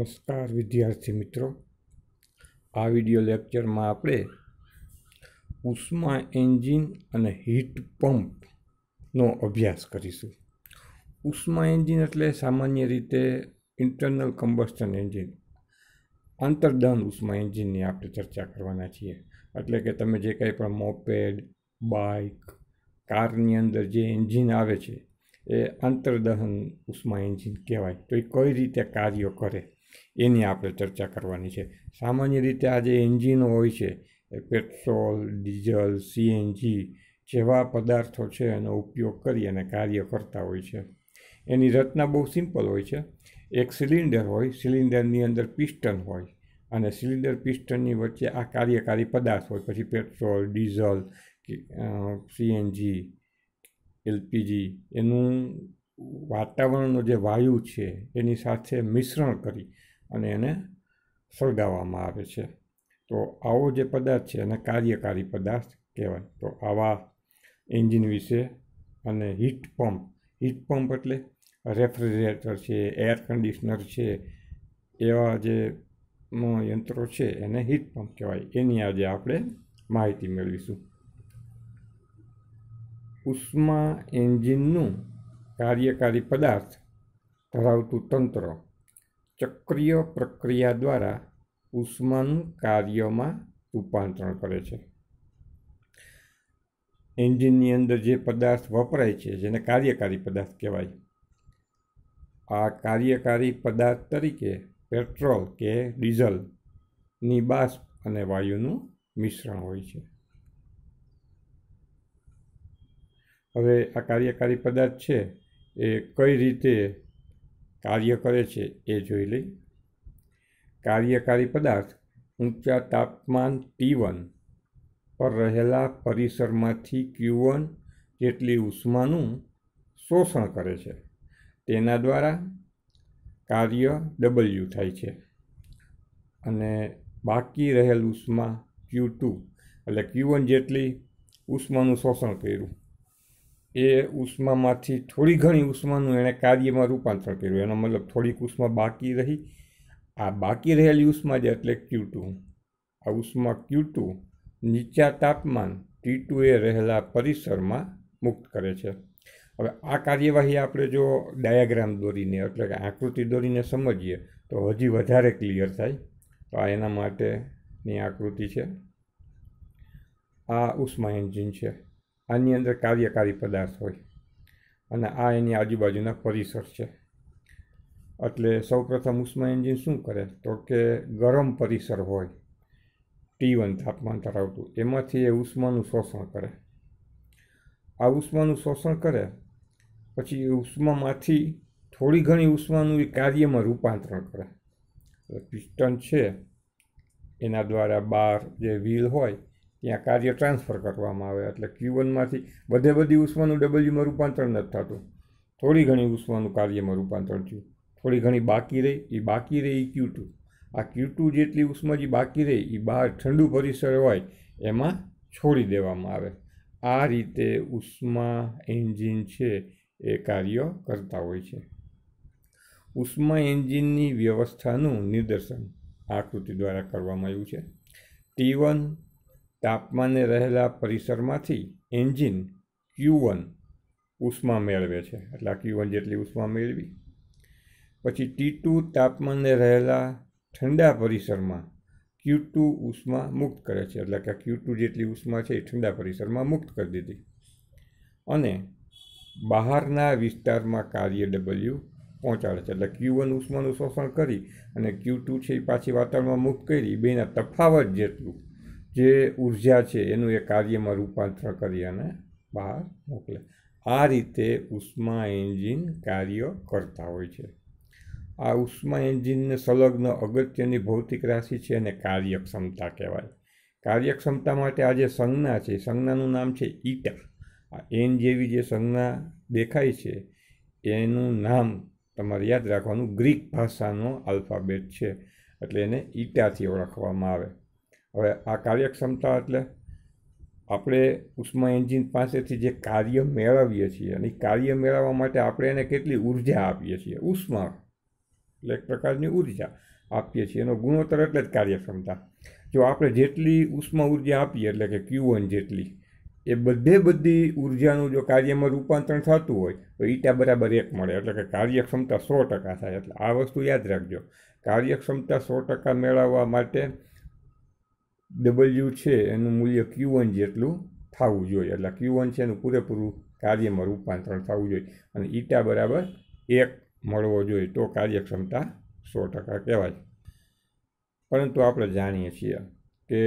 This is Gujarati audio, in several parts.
નમસ્કાર, વિદ્યાર્થી મિત્રો. આ વિડિયો લેક્ચરમાં આપણે ઉષ્મા એન્જિન અને હીટ પંપનો અભ્યાસ કરીશું. ઉષ્મા એન્જિન એટલે સામાન્ય રીતે ઇન્ટરનલ કમ્બસ્ટન એન્જિન આંતરદહન ઉષ્મા એન્જિનની આપણે ચર્ચા કરવાના છીએ. એટલે કે તમે જે કંઈ પણ મોપેડ બાઇક કારની અંદર જે એન્જિન આવે છે, એ આંતરદહન ઉષ્મા એન્જિન કહેવાય. તો એ કઈ રીતે કાર્ય કરે? એની આપણે ચર્ચા કરવાની છે. સામાન્ય રીતે આ જે એન્જિનો હોય છે, એ પેટ્રોલ, ડીઝલ, સીએનજી જેવા પદાર્થો છે એનો ઉપયોગ કરી અને કાર્ય કરતા હોય છે. એની રચના બહુ સિમ્પલ હોય છે. એક સિલિન્ડર હોય, સિલિન્ડરની અંદર પિસ્ટન હોય અને સિલિન્ડર પિસ્ટનની વચ્ચે આ કાર્યકારી પદાર્થ હોય. પછી પેટ્રોલ, ડીઝલ સીએનજી, એલપીજી એનું વાતાવરણનો જે વાયુ છે એની સાથે મિશ્રણ કરી અને એને સળગાવવામાં આવે છે. તો આવો જે પદાર્થ છે, એને કાર્યકારી પદાર્થ કહેવાય. તો આવા એન્જિન વિશે અને હીટ પંપ હીટ પંપ એટલે રેફ્રિજરેટર છે, એર કન્ડિશનર છે, એવા જે યંત્રો છે, એને હીટ પંપ કહેવાય. એની આજે આપણે માહિતી મેળવીશું. ઉષ્મા એન્જિનનું કાર્યકારી પદાર્થ ધરાવતું તંત્ર ચક્રીય પ્રક્રિયા દ્વારા ઉષ્માનું કાર્યમાં રૂપાંતરણ કરે છે. એન્જિનની અંદર જે પદાર્થ વપરાય છે, જેને કાર્યકારી પદાર્થ કહેવાય, આ કાર્યકારી પદાર્થ તરીકે પેટ્રોલ કે ડીઝલની બાષ્પ અને વાયુનું મિશ્રણ હોય છે. હવે આ કાર્યકારી પદાર્થ છે, એ કઈ રીતે કાર્ય કરે છે, એ જોઈ લઈ. કાર્યકારી પદાર્થ ઊંચા તાપમાન ટી વન પર રહેલા પરિસરમાંથી ક્યુ વન જેટલી ઉષ્માનું શોષણ કરે છે. તેના દ્વારા કાર્ય ડબલ્યુ થાય છે. અને બાકી રહેલ ઉષ્મા ક્યુ ટુ, એટલે ક્યુ વન જેટલી ઉષ્માનું શોષણ કર્યું. એ ઉષ્મામાંથી થોડી ઘણી ઉષ્માનું એણે કાર્યમાં રૂપાંતર કર્યું. એનો મતલબ થોડીક ઉષ્મા બાકી રહી. આ બાકી રહેલી ઉષ્મા જે એટલે ક્યુ ટુ આ ઉષ્મા ક્યુ ટુ નીચા તાપમાન ટી એ રહેલા પરિસરમાં મુક્ત કરે છે. હવે આ કાર્યવાહી આપણે જો ડાયાગ્રામ દોરીને એટલે કે આકૃતિ દોરીને સમજીએ તો હજી વધારે ક્લિયર થાય. તો આ એના માટેની આકૃતિ છે. આ ઉષ્મા એન્જિન છે. આની અંદર કાર્યકારી પદાર્થ હોય. અને આ એની આજુબાજુના પરિસર છે. એટલે સૌપ્રથમ ઉષ્મા એન્જિન શું કરે? તો કે ગરમ પરિસર હોય ટી વન તાપમાન ધરાવતું, એમાંથી એ ઉષ્માનું શોષણ કરે. આ ઉષ્માનું શોષણ કરે, પછી એ ઉષ્મામાંથી થોડી ઘણી ઉષ્માનું એ કાર્યમાં રૂપાંતરણ કરે. પિસ્ટન છે, એના દ્વારા બાર જે વ્હીલ હોય ત્યાં કાર્ય ટ્રાન્સફર કરવામાં આવે. એટલે ક્યુ વનમાંથી બધે બધી ઉષ્માનું ડબલ્યુમાં રૂપાંતર નથી થતું. થોડી ઘણી ઉષ્માનું કાર્યમાં રૂપાંતર થયું. થોડી ઘણી બાકી રહી. એ બાકી રહી ક્યુ ટુ આ ક્યુ ટુ જેટલી ઉષ્મા જે બાકી રહી એ બહાર ઠંડુ પરિસર હોય, એમાં છોડી દેવામાં આવે. આ રીતે ઉષ્મા એન્જિન છે એ કાર્ય કરતા હોય છે. ઉષ્મા એન્જિનની વ્યવસ્થાનું નિદર્શન આકૃતિ દ્વારા કરવામાં આવ્યું છે. ટી વન તાપમાને રહેલા પરિસરમાંથી એન્જિન ક્યુ વન ઉષ્મા મેળવે છે. એટલે આ ક્યુ જેટલી ઉષ્મા મેળવી. પછી ટી ટુ તાપમાને રહેલા ઠંડા પરિસરમાં ક્યુ ટુ ઉષ્મા મુક્ત કરે છે. એટલે કે ક્યુ ટુ જેટલી ઉષ્મા છે એ ઠંડા પરિસરમાં મુક્ત કરી દીધી. અને બહારના વિસ્તારમાં કાર્ય ડબલ્યુ પહોંચાડે છે. એટલે ક્યુ વન ઉષ્માનું શોષણ કરી અને ક્યુ ટુ છે એ પાછી વાતાવરણમાં મુક્ત કરી, બેના તફાવત જેટલું જે ઊર્જા છે, એનું એ કાર્યમાં રૂપાંતર કરી અને બહાર મોકલે. આ રીતે ઉષ્મા એન્જિન કાર્ય કરતા હોય છે. આ ઉષ્મા એન્જિનને સંલગ્ન અગત્યની ભૌતિક રાશિ છે અને કાર્યક્ષમતા કહેવાય. કાર્યક્ષમતા માટે આ જે સંજ્ઞા છે, સંજ્ઞાનું નામ છે ઈટા આ એન જેવી જે સંજ્ઞા દેખાય છે, એનું નામ તમારે યાદ રાખવાનું, ગ્રીક ભાષાનો આલ્ફાબેટ છે, એટલે એને ઈટાથી ઓળખવામાં આવે. હવે આ કાર્યક્ષમતા એટલે આપણે ઉષ્મા એન્જિન પાસેથી જે કાર્ય મેળવીએ છીએ અને કાર્ય મેળવવા માટે આપણે એને કેટલી ઊર્જા આપીએ છીએ? ઉષ્મા. એટલે એક પ્રકારની ઊર્જા આપીએ છીએ. એનો ગુણોત્તર એટલે જ કાર્યક્ષમતા. જો આપણે જેટલી ઉષ્મા ઊર્જા આપીએ, એટલે કે ક્યુ વન જેટલી, એ બધે બધી ઉર્જાનું જો કાર્યમાં રૂપાંતરણ થતું હોય, તો ઈટા બરાબર એક મળે. એટલે કે કાર્યક્ષમતા સો ટકા થાય. એટલે આ વસ્તુ યાદ રાખજો. કાર્યક્ષમતા સો ટકા મેળવવા માટે ડબલ્યુ છે, એનું મૂલ્ય ક્યુ વન જેટલું થવું જોઈએ. એટલે ક્યુ વન છે એનું પૂરેપૂરું કાર્યમાં રૂપાંતરણ થવું જોઈએ અને ઈટા બરાબર એક મળવો જોઈએ તો કાર્યક્ષમતા સો ટકા કહેવાય. પરંતુ આપણે જાણીએ છીએ કે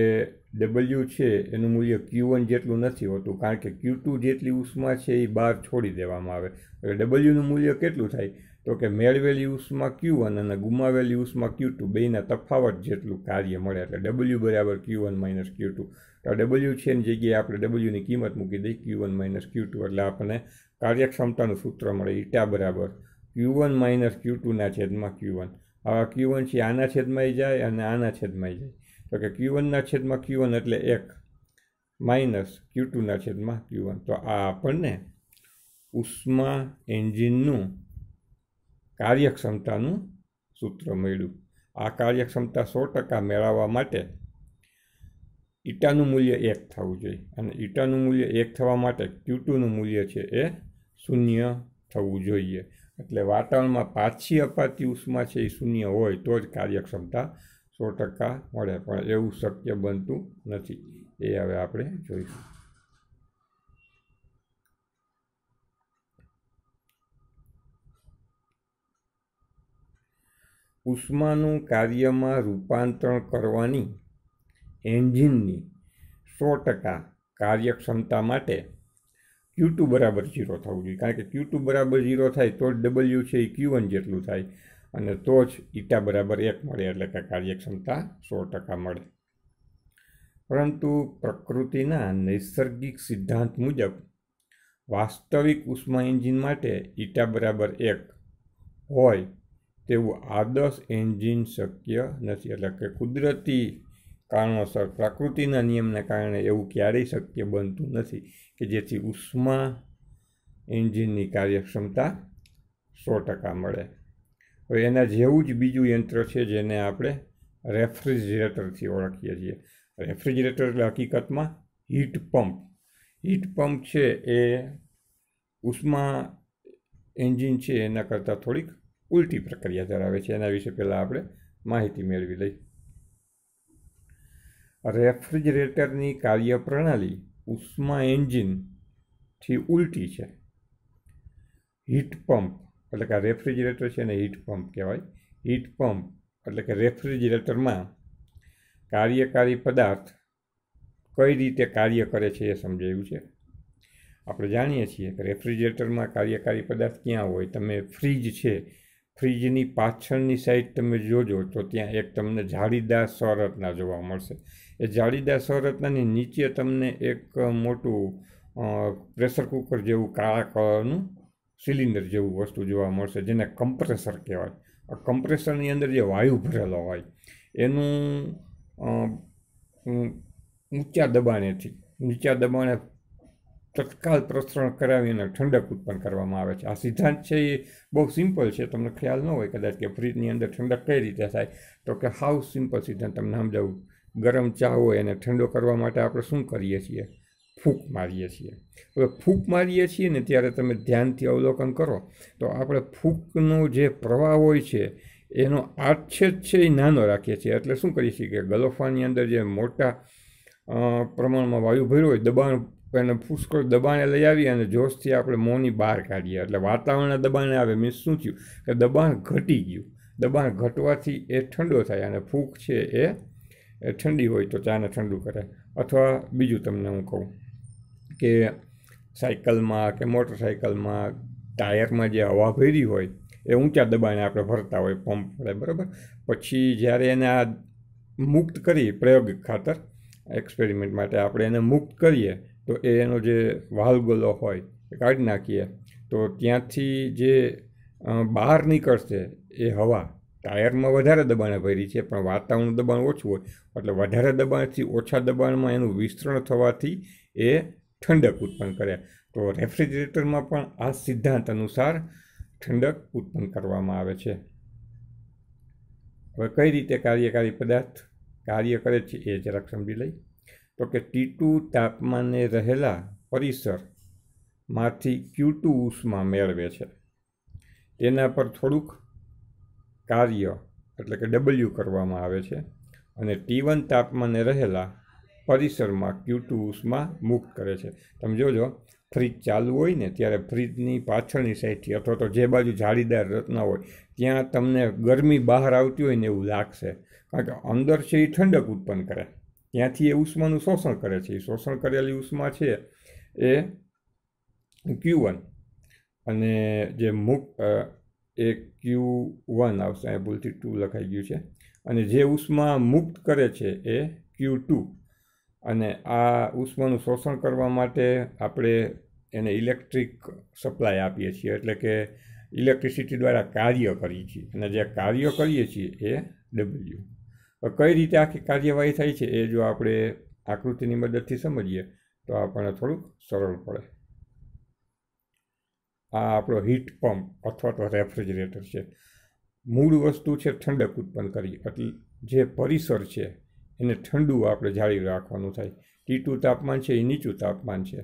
ડબલ્યુ છે, એનું મૂલ્ય ક્યુ વન જેટલું નથી હોતું, કારણ કે ક્યુ ટુ જેટલી ઉષ્મા છે એ બહાર છોડી દેવામાં આવે. એટલે ડબલ્યુનું મૂલ્ય કેટલું થાય? તો કે મેળવેલી ઉષ્મા ક્યુ વન અને ગુમાવેલી ઉષ્મા ક્યુ ટુ બેના તફાવત જેટલું કાર્ય મળે એટલે ડબલ્યુ બરાબર Q one minus Q two તો ડબલ્યુ છે એની જગ્યાએ આપણે ડબલ્યુની કિંમત મૂકી દઈએ Q one minus Q two એટલે આપણને કાર્યક્ષમતાનું સૂત્ર મળે ઈટા બરાબર ક્યુ વન માઇનસ ક્યુ ટુના છેદમાં ક્યુ વન હવે ક્યુ વન છે આના છેદમાં જાય અને આના છેદમાં જાય. તો કે ક્યુ વનના છેદમાં ક્યુ વન એટલે એક માઇનસ ક્યુ ટુના છેદમાં ક્યુ વન તો આ આપણને ઉષ્મા એન્જિનનું કાર્યક્ષમતાનું સૂત્ર મળ્યું. આ કાર્યક્ષમતા સો ટકા મેળવવા માટે ઈટાનું મૂલ્ય એક થવું જોઈએ અને ઈટાનું મૂલ્ય એક થવા માટે ક્યુ મૂલ્ય છે એ શૂન્ય થવું જોઈએ. એટલે વાતાવરણમાં પાછી અપાતી ઉષ્મા છે એ શૂન્ય હોય તો જ કાર્યક્ષમતા સો ટકા મળે, પણ એવું શક્ય બનતું નથી. એ હવે આપણે જોઈશું. ઉષ્માનું કાર્યમાં રૂપાંતરણ કરવાની એન્જિનની સો ટકા કાર્યક્ષમતા માટે ક્યુ ટુ બરાબર ઝીરો થવું જોઈએ. કારણ કે ક્યુ ટુ બરાબર ઝીરો થાય તો જ ડબલ્યુ છે એ ક્યુ વન જેટલું થાય અને તો જ ઈટા બરાબર એક મળે એટલે કે કાર્યક્ષમતા સો ટકા મળે. પરંતુ પ્રકૃતિના નૈસર્ગિક સિદ્ધાંત મુજબ વાસ્તવિક ઉષ્મા એન્જિન માટે ઈટા બરાબર એક હોય તેવું આદર્શ એન્જિન શક્ય નથી, એટલે કે કુદરતી કારણોસર પ્રકૃતિના નિયમને કારણે એવું ક્યારેય શક્ય બનતું નથી કે જેથી ઉષ્મા એન્જિનની કાર્યક્ષમતા સો ટકા મળે. હવે એના જેવું જ બીજું યંત્ર છે જેને આપણે રેફ્રિજરેટરથી ઓળખીએ છીએ. રેફ્રિજરેટર એટલે હકીકતમાં હીટ પંપ. હીટ પંપ છે એ ઉષ્મા એન્જિન છે એના કરતાં થોડીક ઉલટી પ્રક્રિયા ધરાવે છે. એના વિશે પહેલાં આપણે માહિતી મેળવી લઈ રેફ્રિજરેટરની કાર્યપ્રણાલી ઉષ્મા એન્જિનથી ઉલટી છે. હીટ પંપ એટલે કે રેફ્રિજરેટર છે ને હીટ પંપ કહેવાય. હીટ પંપ એટલે કે રેફ્રિજરેટરમાં કાર્યકારી પદાર્થ કઈ રીતે કાર્ય કરે છે એ સમજાયું છે. આપણે જાણીએ છીએ કે રેફ્રિજરેટરમાં કાર્યકારી પદાર્થ ક્યાં હોય. તમે ફ્રીજ છે ફ્રીજની પાછળની સાઈડ તમે જોજો તો ત્યાં એક તમને જાળીદાર સ્વરત્ના જોવા મળશે. એ જાળીદાર સ્વરત્નાની નીચે તમને એક મોટું પ્રેશર કુકર જેવું કાળા કલરનું સિલિન્ડર જેવું વસ્તુ જોવા મળશે, જેને કમ્પ્રેસર કહેવાય. આ કમ્પ્રેસરની અંદર જે વાયુ ભરેલો હોય, એનું ઊંચા દબાણેથી નીચા દબાણે તત્કાલ પ્રસરણ કરાવીને ઠંડક ઉત્પન્ન કરવામાં આવે છે. આ સિદ્ધાંત છે એ બહુ સિમ્પલ છે, તમને ખ્યાલ ન હોય કદાચ કે ફ્રીજની અંદર ઠંડક કઈ રીતે થાય. તો કે હાઉ સિમ્પલ સિદ્ધાંત તમને સમજાવું. ગરમ ચા હોય એને ઠંડો કરવા માટે આપણે શું કરીએ છીએ? ફૂંક મારીએ છીએ. હવે ફૂંક મારીએ છીએ ને ત્યારે તમે ધ્યાનથી અવલોકન કરો. તો આપણે ફૂંકનો જે પ્રવાહ હોય છે, એનો આછેદ છે એ નાનો રાખીએ છીએ. એટલે શું કરીએ છીએ કે ગલોફાની અંદર જે મોટા પ્રમાણમાં વાયુ ભર્યો હોય, દબાણ એને પુષ્કળ દબાણે લઈ આવી અને જોશથી આપણે મોંની બહાર કાઢીએ. એટલે વાતાવરણના દબાણે આવે મીન્સ શું થયું? કે દબાણ ઘટી ગયું. દબાણ ઘટવાથી એ ઠંડો થાય અને ફૂંક છે એ ઠંડી હોય તો ચાને ઠંડુ કરે અથવા બીજું તમને હું કહું કે સાયકલમાં કે મોટરસાયકલમાં ટાયરમાં જે હવા ભરી હોય, એ ઊંચા દબાણે આપણે ભરતા હોય, પંપ વડે, બરાબર? પછી જ્યારે એને આ મુક્ત કરી પ્રયોગિક ખાતર, એક્સપેરિમેન્ટ માટે આપણે એને મુક્ત કરીએ તો એ એનો જે વાલ ગોલો હોય એ કાઢી નાખીએ. તો ત્યાંથી જે બહાર નીકળશે એ હવા ટાયરમાં વધારે દબાણે ભરી છે, પણ વાતાવરણ દબાણ ઓછું હોય. એટલે વધારે દબાણથી ઓછા દબાણમાં એનું વિસ્તરણ થવાથી એ ઠંડક ઉત્પન્ન કરે. તો રેફ્રિજરેટરમાં પણ આ સિદ્ધાંત અનુસાર ઠંડક ઉત્પન્ન કરવામાં આવે છે. હવે કઈ રીતે કાર્યકારી પદાર્થ કાર્ય કરે છે એ જરાક સમજી લઈ તો કે ટી ટુ તાપમાને રહેલા પરિસરમાંથી ક્યુ ટુ ઉષ્મા મેળવે છે. તેના પર થોડુંક કાર્ય, એટલે કે ડબલ્યુ કરવામાં આવે છે અને ટી વન તાપમાને રહેલા પરિસરમાં ક્યુ ટુ ઉષ્મા મુક્ત કરે છે. તમે જોજો ફ્રીજ ચાલુ હોય ને, ત્યારે ફ્રીજની પાછળની સાઈડથી અથવા તો જે બાજુ જાળીદાર રચના હોય, ત્યાં તમને ગરમી બહાર આવતી હોય ને એવું લાગશે. કારણ કે અંદર છે એ ઠંડક ઉત્પન્ન કરે. ત્યાંથી એ ઉષ્માનું શોષણ કરે છે. એ શોષણ કરેલી ઉષ્મા છે એ ક્યુ વન અને જે મુક એ ક્યુ વન આવશે. અહીંયા ભૂલથી ટુ લખાઈ ગયું છે. અને જે ઉષ્મા મુક્ત કરે છે એ ક્યુ ટુ અને આ ઉષ્માનું શોષણ કરવા માટે આપણે એને ઇલેક્ટ્રિક સપ્લાય આપીએ છીએ. એટલે કે ઇલેક્ટ્રિસિટી દ્વારા કાર્ય કરીએ છીએ. અને જે કાર્ય કરીએ છીએ એ ડબલ્યુ કઈ રીતે આખી કાર્યવાહી થાય છે એ જો આપણે આકૃતિની મદદથી સમજીએ, તો આપણને થોડુંક સરળ પડે. આ આપણો હીટ પંપ અથવા તો રેફ્રિજરેટર છે. મૂળ વસ્તુ છે ઠંડક ઉત્પન્ન કરી એટલે જે પરિસર છે, એને ઠંડુ આપણે જાળવી રાખવાનું થાય. ટી તાપમાન છે, એ નીચું તાપમાન છે.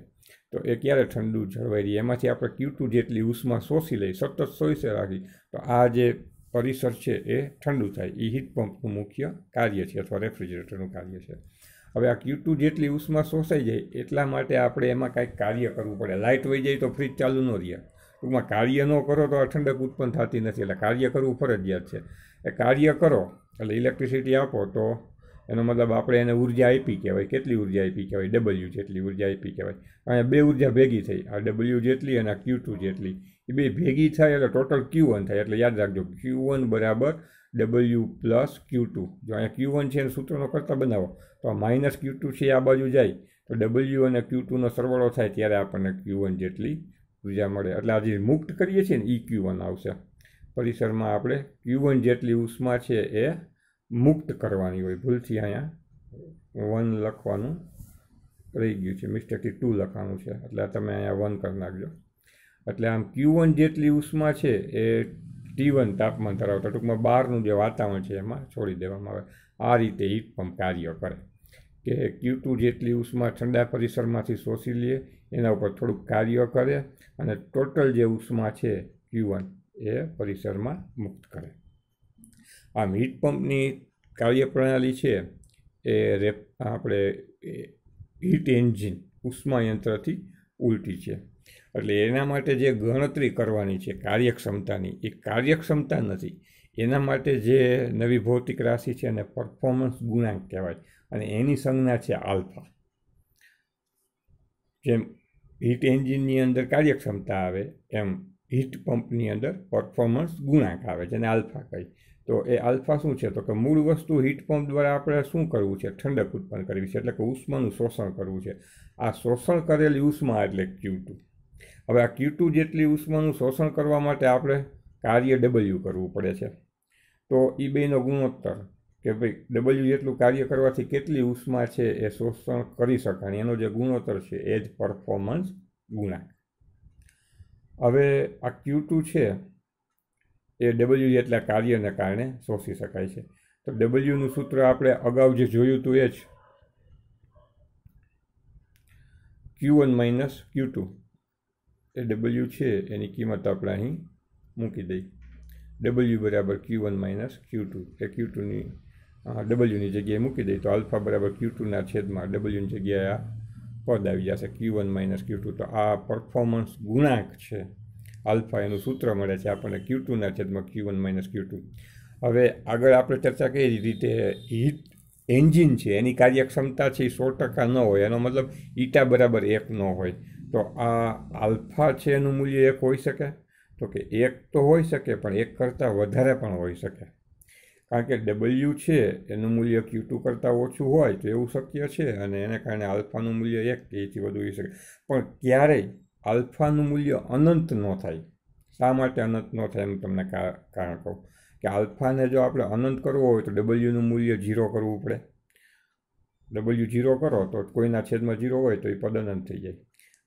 તો એ ક્યારે ઠંડુ જળવાઈ રહી? એમાંથી આપણે ક્યુ જેટલી ઉષ્મા શોષી લઈ, સતત શોષી રાખી. તો આ જે પરિસર છે એ ઠંડુ થાય. એ હીટ પંપનું મુખ્ય કાર્ય છે અથવા રેફ્રિજરેટરનું કાર્ય છે. હવે આ ક્યુ ટુ જેટલી ઉષ્મા શોષાઈ જાય એટલા માટે આપણે એમાં કાંઈક કાર્ય કરવું પડે. લાઇટ વહી જાય તો ફ્રીજ ચાલુ ન રહે. ટૂંકમાં કાર્ય ન કરો તો આ ઠંડક ઉત્પન્ન થતી નથી. એટલે કાર્ય કરવું ફરજિયાત છે. એ કાર્ય કરો, એટલે ઇલેક્ટ્રિસિટી આપો તો એનો મતલબ આપણે એને ઊર્જા આપી કહેવાય. કેટલી ઊર્જા આપી કહેવાય? ડબલ્યુ જેટલી ઊર્જા આપી કહેવાય. અહીંયા બે ઊર્જા ભેગી થઈ. આ ડબલ્યુ જેટલી અને આ ક્યુ ટુ જેટલી. એ બે ભેગી થાય એટલે ટોટલ ક્યુ વન થાય. એટલે યાદ રાખજો ક્યુ વન બરાબર ડબલ્યુ પ્લસ ક્યુ ટુ જો અહીંયા ક્યુ વન છે એને સૂત્રનો કરતા બનાવો. તો આ માઇનસ ક્યુ ટુ છે આ બાજુ જાય. તો ડબલ્યુ અને ક્યુ ટુનો સરવાળો થાય ત્યારે આપણને ક્યુ વન જેટલી ઊર્જા મળે. એટલે આ જે મુક્ત કરીએ છીએ ને, ઈ ક્યુ વન આવશે. પરિસરમાં આપણે ક્યુ વન જેટલી ઉષ્મા છે એ મુક્ત કરવાની હોય. ભૂલથી અહીંયા વન લખવાનું રહી ગયું છે. મિસ્ટેકથી ટુ લખવાનું છે. એટલે તમે અહીંયા વન કરી નાખજો. એટલે આમ ક્યુ વન જેટલી ઉષ્મા છે એ ટી વન તાપમાન ધરાવતા ટૂંકમાં બહારનું જે વાતાવરણ છે એમાં છોડી દેવામાં આવે. આ રીતે હીટ પંપ કાર્ય કરે. કે ક્યુ ટુ જેટલી ઉષ્મા ઠંડા પરિસરમાંથી શોષી લે, એના ઉપર થોડુંક કાર્ય કરે અને ટોટલ જે ઉષ્મા છે ક્યુ વન એ પરિસરમાં મુક્ત કરે. આમ હીટ પંપની કાર્યપ્રણાલી છે એ રેપ આપણે હીટ એન્જિન ઉષ્મા યંત્રથી ઉલટી છે. એટલે એના માટે જે ગણતરી કરવાની છે કાર્યક્ષમતાની, એ કાર્યક્ષમતા નથી. એના માટે જે નવી ભૌતિક રાશિ છે એને પરફોર્મન્સ ગુણાંક કહેવાય અને એની સંજ્ઞા છે આલ્ફા. જેમ હીટ એન્જિનની અંદર કાર્યક્ષમતા આવે, એમ હીટ પંપની અંદર પરફોર્મન્સ ગુણાંક આવે, જેને આલ્ફા કહી. તો એ આલ્ફા શું છે? તો કે મૂળ વસ્તુ હીટ પંપ દ્વારા આપણે શું કરવું છે? ઠંડક ઉત્પન્ન કરવી છે, એટલે કે ઉષ્માનું શોષણ કરવું છે. આ શોષણ કરેલી ઉષ્મા એટલે ક્યુ ટુ હવે આ ક્યુ ટુ જેટલી ઉષ્માનું શોષણ કરવા માટે આપણે કાર્ય ડબલ્યુ કરવું પડે છે. તો એ બેનો ગુણોત્તર કે ભાઈ ડબલ્યુ જેટલું કાર્ય કરવાથી કેટલી ઉષ્મા છે એ શોષણ કરી શકાય. એનો જે ગુણોત્તર છે એ જ પરફોર્મન્સ ગુણાંક. હવે આ ક્યુ ટુ છે એ ડબલ્યુ જેટલા કાર્યને કારણે શોષી શકાય છે. તો ડબલ્યુનું સૂત્ર આપણે અગાઉ જે જોયું હતું એ જ Q one minus Q two એ ડબલ્યુ છે, એની કિંમત આપણે અહીં મૂકી દઈ ડબલ્યુ બરાબર Q one minus Q two એ ક્યુ ટુની ડબલ્યુની જગ્યાએ મૂકી દઈ તો આલ્ફા બરાબર ક્યુ ટુના છેદમાં ડબલ્યુની જગ્યાએ આ પદ આવી જશે Q one minus Q two તો આ પરફોર્મન્સ ગુણાંક છે. આલ્ફા એનું સૂત્ર મળે છે, આપણને ક્યુ ટુના છેદમાં Q one minus Q two હવે આગળ આપણે ચર્ચા કરી રીતે હીટ એન્જિન છે, એની કાર્યક્ષમતા છે એ સો ટકા ન હોય. એનો મતલબ ઈટા બરાબર એક ન હોય. તો આ આલ્ફા છે એનું મૂલ્ય એક હોઈ શકે? તો કે એક તો હોઈ શકે, પણ એક કરતાં વધારે પણ હોઈ શકે. કારણ કે ડબલ્યુ છે, એનું મૂલ્ય ક્યુ ટુ કરતાં ઓછું હોય તો એવું શક્ય છે અને એને કારણે આલ્ફાનું મૂલ્ય એક કે એથી વધુ હોઈ શકે. પણ ક્યારેય આલ્ફાનું મૂલ્ય અનંત ન થાય. શા માટે અનંત ન થાય એમ તમને કારણ કહું? કે આલ્ફાને જો આપણે અનંત કરવો હોય તો ડબલ્યુનું મૂલ્ય ઝીરો કરવું પડે. ડબલ્યુ ઝીરો કરો તો કોઈના છેદમાં ઝીરો હોય તો એ પદ અનંત થઈ જાય.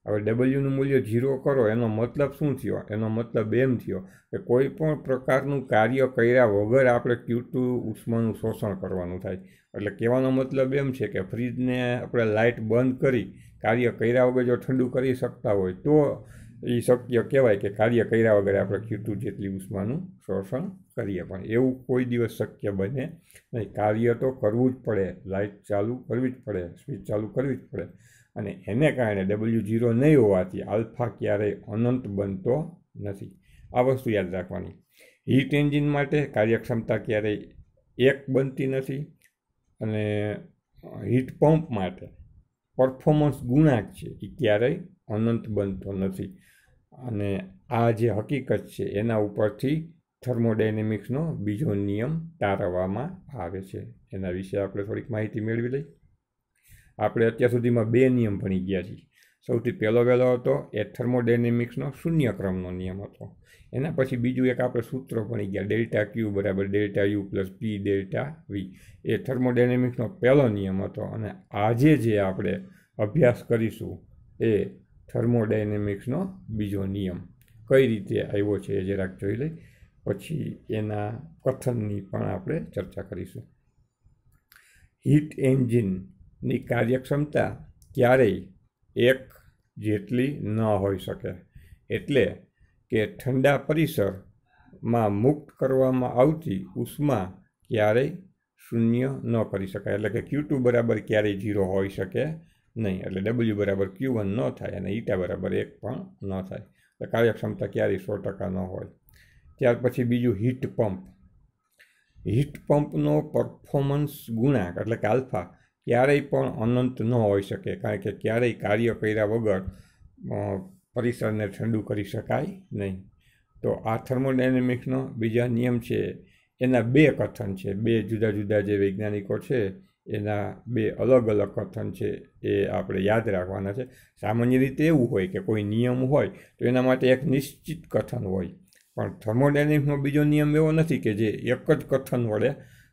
હવે ડબલ્યુનું મૂલ્ય ઝીરો કરો, એનો મતલબ શું થયો? એનો મતલબ એમ થયો કે કોઈ પણ પ્રકારનું કાર્ય કર્યા વગર આપણે ક્યુ ટુ ઉષ્માનું શોષણ કરવાનું થાય એટલે કહેવાનો મતલબ એમ છે કે ફ્રીજને આપણે લાઇટ બંધ કરી, કાર્ય કર્યા વગર જો ઠંડુ કરી શકતા હોય, તો એ શક્ય કહેવાય કે કાર્ય કર્યા વગર આપણે ક્યુ જેટલી ઉષ્માનું શોષણ કરીએ. પણ એવું કોઈ દિવસ શક્ય બને નહીં. કાર્ય તો કરવું જ પડે. લાઇટ ચાલુ કરવી જ પડે. સ્વિચ ચાલુ કરવી જ પડે. અને એને કારણે ડબલ્યુ ઝીરો નહીં હોવાથી આલ્ફા ક્યારેય અનંત બનતો નથી. આ વસ્તુ યાદ રાખવાની. હીટ એન્જિન માટે કાર્યક્ષમતા ક્યારેય એક બનતી નથી અને હીટ પંપ માટે પરફોર્મન્સ ગુણાંક છે એ ક્યારેય અનંત બનતો નથી. અને આ જે હકીકત છે એના ઉપરથી થર્મોડાયનેમિક્સનો બીજો નિયમ તારવવામાં આવે છે. એના વિશે આપણે થોડીક માહિતી મેળવી લઈ આપણે અત્યાર સુધીમાં બે નિયમ ભણી ગયા છીએ. સૌથી પહેલો વહેલો હતો, એ થર્મોડાયનેમિક્સનો શૂન્ય ક્રમનો નિયમ હતો. એના પછી બીજું એક આપણે સૂત્ર ભણી ગયા, ડેલ્ટા ક્યુ બરાબર delta U plus P delta V. એ થર્મોડાયનેમિક્સનો પહેલો નિયમ હતો અને આજે જે આપણે અભ્યાસ કરીશું એ થર્મોડાયનેમિક્સનો બીજો નિયમ. કઈ રીતે આવ્યો છે એ જરાક જોઈ લઈ, પછી એના કથનની પણ આપણે ચર્ચા કરીશું. હીટ એન્જિનની કાર્યક્ષમતા ક્યારેય એક જેટલી ન હોઈ શકે. એટલે કે ઠંડા પરિસરમાં મુક્ત કરવામાં આવતી ઉષ્મા ક્યારેય શૂન્ય ન કરી શકાય. એટલે કે ક્યુ ટુ બરાબર ક્યારેય ઝીરો હોઈ શકે નહીં. એટલે ડબલ્યુ બરાબર ક્યુ વન ન થાય અને ઈટા બરાબર એક પણ ન થાય. એટલે કાર્યક્ષમતા ક્યારેય સો ટકા ન હોય. ત્યાર પછી બીજું હીટ પંપ હીટ પંપનો પરફોર્મન્સ ગુણાંક, એટલે કે આલ્ફા ક્યારેય પણ અનંત ન હોઈ શકે, કારણ કે ક્યારેય કાર્ય કર્યા વગર પરિસરને ઠંડુ કરી શકાય નહીં. તો આ થર્મોડાયનેમિક્સનો બીજા નિયમ છે, એના બે કથન છે. બે જુદા જુદા જે વૈજ્ઞાનિકો છે, એના બે અલગ અલગ કથન છે, એ આપણે યાદ રાખવાના છે. સામાન્ય રીતે એવું હોય કે કોઈ નિયમ હોય, તો એના માટે એક નિશ્ચિત કથન હોય. પણ થર્મોડાયનેમિક્સનો બીજો નિયમ એવો નથી કે જે એક જ કથન વડે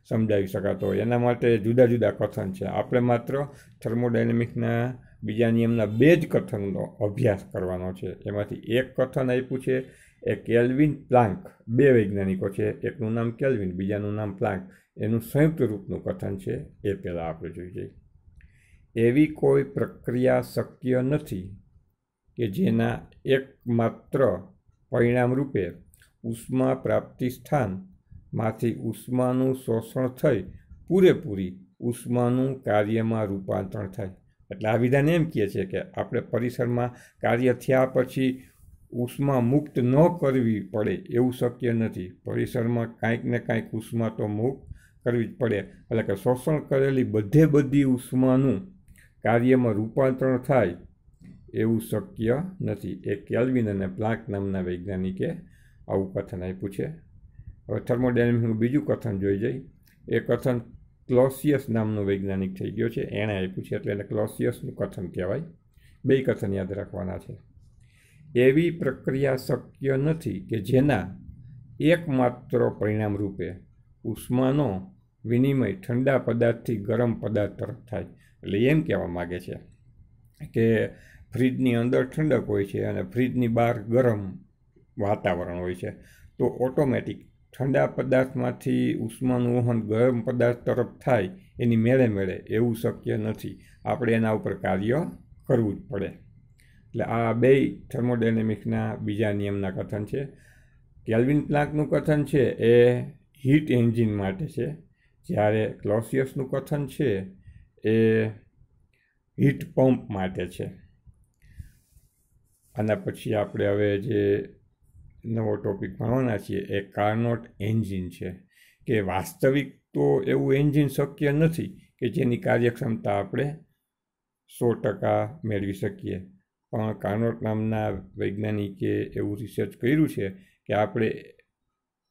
સમજાવી શકાતો હોય. એના માટે જુદા જુદા કથન છે. આપણે માત્ર થર્મોડાયનેમિક્સના બીજા નિયમના બે જ કથનનો અભ્યાસ કરવાનો છે. એમાંથી એક કથન આપ્યું છે, એ કેલ્વિન પ્લાન્ક, બે વૈજ્ઞાનિકો છે. એકનું નામ કેલ્વિન, બીજાનું નામ પ્લાન્ક. એનું સંયુક્ત રૂપનું કથન છે, એ પહેલાં આપણે જોઈ જઈએ એવી કોઈ પ્રક્રિયા શક્ય નથી કે જેના એકમાત્ર પરિણામ રૂપે ઉષ્મા પ્રાપ્તિ સ્થાનમાંથી ઉષ્માનું શોષણ થઈ પૂરેપૂરી ઉષ્માનું કાર્યમાં રૂપાંતરણ થાય. એટલે આ વિધાન એમ કહે છે કે આપણે પરિસરમાં કાર્ય થયા પછી ઉષ્મા મુક્ત ન કરવી પડે એવું શક્ય નથી. પરિસરમાં કાંઈક ને કાંઈક ઉષ્મા તો મુક્ત કરવી જ પડે. એટલે કે શોષણ કરેલી બધે બધી ઉષ્માનું કાર્યમાં રૂપાંતરણ થાય એવું શક્ય નથી. એ કેલ્વિન અને પ્લાન્ક નામના વૈજ્ઞાનિકે આવું કથન આપ્યું છે. હવે થર્મોડાયનેમિક્સનું બીજું કથન જોઈ જઈ. એ કથન ક્લોસિયસ નામનો વૈજ્ઞાનિક થઈ ગયો છે. એણે આપ્યું છે એટલે એને ક્લોસિયસનું કથન કહેવાય. બે કથન યાદ રાખવાના છે. એવી પ્રક્રિયા શક્ય નથી કે જેના એકમાત્ર પરિણામ રૂપે ઉષ્માનો વિનિમય ઠંડા પદાર્થથી ગરમ પદાર્થ તરફ થાય. એટલે એમ કહેવા માગે છે કે ફ્રીજની અંદર ઠંડક હોય છે અને ફ્રીજની બહાર ગરમ વાતાવરણ હોય છે. તો ઓટોમેટિક ઠંડા પદાર્થમાંથી ઉષ્માનું વહન ગરમ પદાર્થ તરફ થાય, એની મેળે મેળે એવું શક્ય નથી. આપણે એના ઉપર કાર્ય કરવું જ પડે. એટલે આ બે થર્મોડાયનેમિક્સના બીજા નિયમના કથન છે. કેલ્વિન પ્લાન્કનું કથન છે, એ હીટ એન્જિન માટે છે. જ્યારે ક્લોસિયસનું કથન છે, એ હીટ પંપ માટે છે. આના પછી આપણે હવે જે નવો ટોપિક ભણવાના છીએ. એ કાર્નોટ એન્જિન છે. કે વાસ્તવિક તો એવું એન્જિન શક્ય નથી કે જેની કાર્યક્ષમતા આપણે સો ટકા મેળવી શકીએ. પણ કાર્નોટ નામના વૈજ્ઞાનિકે એવું રિસર્ચ કર્યું છે કે આપણે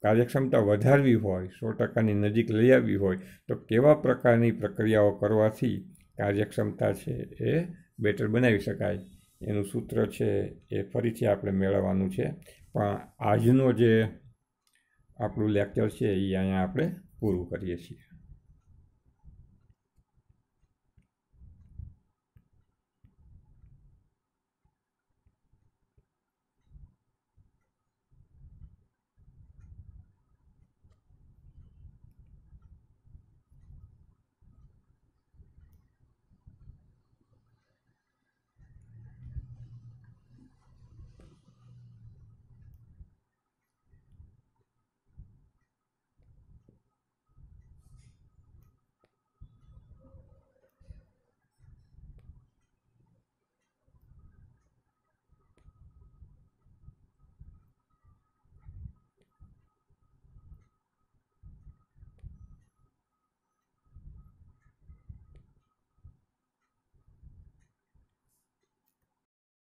કાર્યક્ષમતા વધારવી હોય, સો ટકાની નજીક લઈ આવવી હોય, તો કેવા પ્રકારની પ્રક્રિયાઓ કરવાથી કાર્યક્ષમતા છે એ બેટર બનાવી શકાય. એનું સૂત્ર છે એ ફરીથી આપણે મેળવવાનું છે. પણ આજનો જે આપણું લેક્ચર છે એ અહીંયા આપણે પૂરું કરીએ છીએ.